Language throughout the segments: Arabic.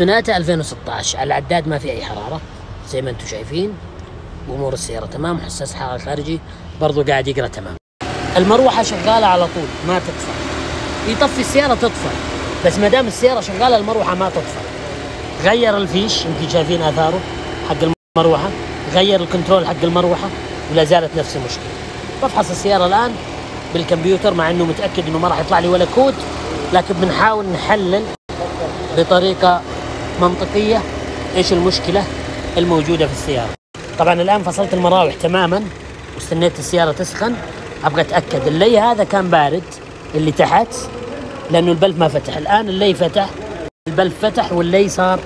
سوناتا 2016 على العداد ما في أي حرارة زي ما أنتم شايفين. وامور السيارة تمام حساس حراره خارجي برضو قاعد يقرأ تمام. المروحة شغالة على طول ما تطفى. يطفي السيارة تطفى بس ما دام السيارة شغالة المروحة ما تطفى. غير الفيش يمكن شايفين آثاره حق المروحة. غير ال control حق المروحة ولا زالت نفس المشكلة. بفحص السيارة الآن بالكمبيوتر مع إنه متأكد إنه ما راح يطلع لي ولا كود لكن بنحاول نحلل بطريقة منطقية. إيش المشكلة الموجودة في السيارة؟ طبعا الآن فصلت المراوح تماما واستنيت السيارة تسخن. أبغى أتأكد اللي هذا كان بارد اللي تحت لأنه البلف ما فتح. الآن اللي فتح البلف فتح واللي صار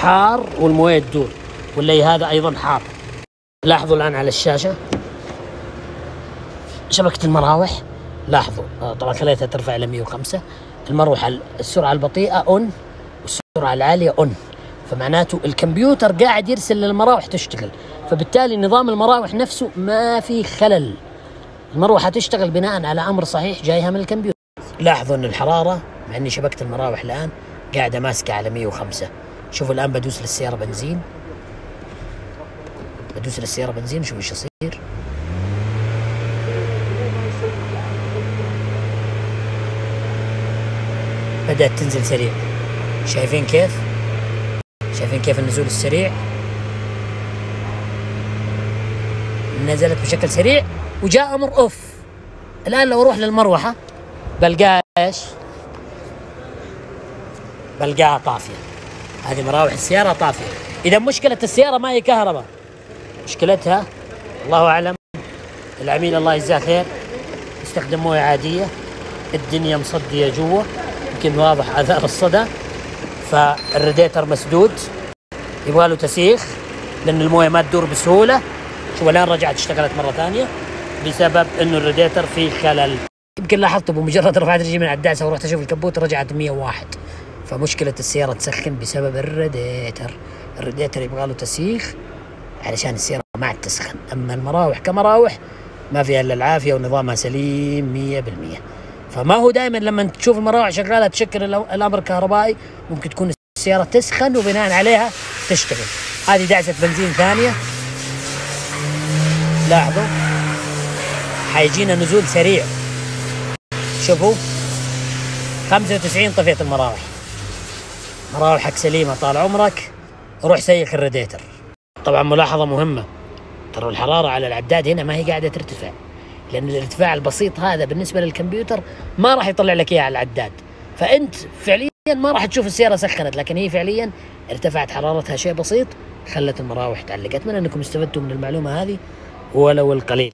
حار والموية تدور واللي هذا أيضا حار. لاحظوا الآن على الشاشة. شبكة المراوح. لاحظوا. آه، طبعا خليتها ترفع إلى 105 المروحة السرعة البطيئة on والسرعه العالية on فمعناته الكمبيوتر قاعد يرسل للمراوح تشتغل. فبالتالي نظام المراوح نفسه ما في خلل. المروحة تشتغل بناء على أمر صحيح جايها من الكمبيوتر. لاحظوا إن الحرارة مع إني شبكه المراوح الآن قاعدة ماسكة على 105 شوفوا الآن بدوس للسيارة بنزين. بدوس للسيارة بنزين شوف إيش يصير. بدأت تنزل سريع. شايفين كيف؟ شايفين كيف النزول السريع؟ نزلت بشكل سريع وجاء أمر أوف الآن لو أروح للمروحة بلقاها إيش؟ بلقاها طافية هذه مراوح السيارة طافية إذا مشكلة السيارة ما هي كهرباء مشكلتها الله أعلم العميل الله يجزاه خير يستخدم موية عادية الدنيا مصدية جوا يمكن واضح آثار الصدى فالريديتر مسدود. يبغى له تسليك لأن الموية ما تدور بسهولة. شوف الآن رجعت اشتغلت مرة ثانية بسبب إنه الريديتر فيه خلل. يمكن لاحظتوا بمجرد رفعت رجلي من الدعسة ورحت أشوف الكبوت رجعت 101 فمشكلة السيارة تسخن بسبب ال radiator. ال radiator يبغى له تسليك علشان السيارة ما عاد تسخن. أما المراوح كمراوح ما فيها إلا العافية ونظامها سليم 100% فما هو دائما لما تشوف المراوح شغالة تشكل الأمر الكهربائي ممكن تكون السيارة تسخن وبناء عليها تشتغل. هذه دعسة بنزين ثانية. لاحظوا؟ حيجينا نزول سريع. شوفوا. 95 طفيت المراوح. مراوحك سليمة طال عمرك. روح سيخ الراديتر. طبعا ملاحظة مهمة. ترى الحرارة على العداد هنا ما هي قاعدة ترتفع. لأن الارتفاع البسيط هذا بالنسبة للكمبيوتر ما راح يطلع لك إياه على العداد. فأنت فعليا ما راح تشوف السيارة سخنت لكن هي فعليا ارتفعت حرارتها شيء بسيط خلت المراوح تعلق. أتمنى أنكم استفدتوا من المعلومة هذه ولو القليل.